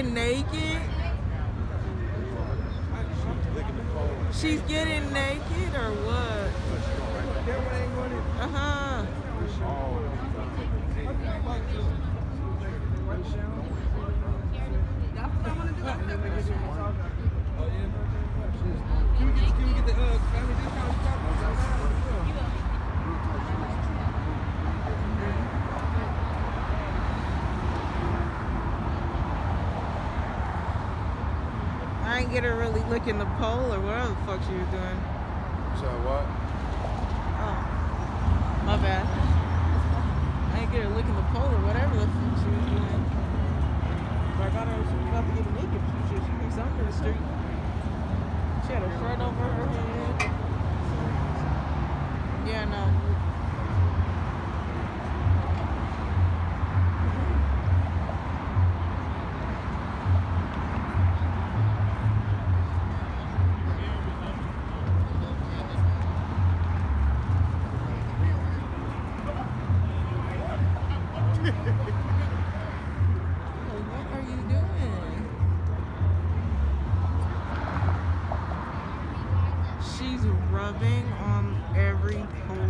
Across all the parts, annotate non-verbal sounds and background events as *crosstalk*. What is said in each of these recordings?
getting naked? She's getting naked or what? Uh huh. Can we get, can we get the uh, ain't get her really licking the pole or whatever the fuck she was doing. So what? Oh, my bad. I ain't get her licking the pole or whatever the fuck she was doing. But I got her, she was about to get naked. She, she picked something in the street. She had a shirt over her head. Yeah, no. What are you doing? She's rubbing on every pole.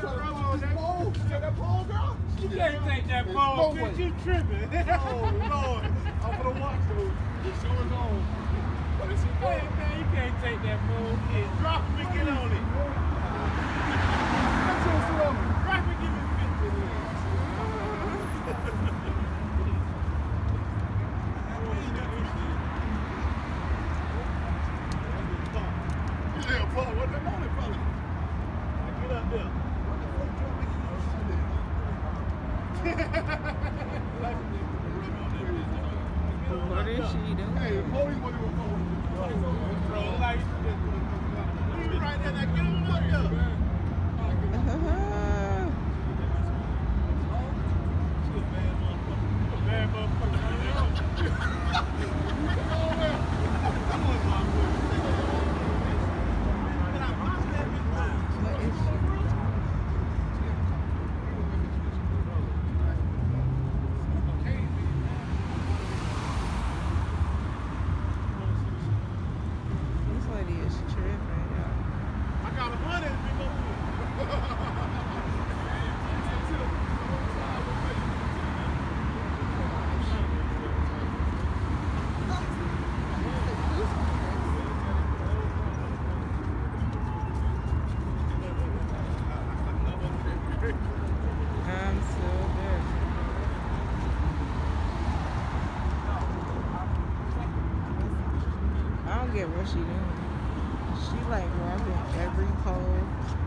To a. You can't take that pole, bitch. You tripping. Oh, Lord. I'm gonna watch those. The show is on. She doing? Hey, man, you can't take that pole. Yeah, drop me, get on it. That's your slogan. Drop it, give me 50. What the on it, brother? Get up there. What is she doing? Hey, police want to go. Bro, like, you right there, now get on up there. *laughs* Bad What *laughs* is she? This lady is tripping, y'all. I got a hundred if we go I'm so there. I don't get what she doing. She like rubbing every pole.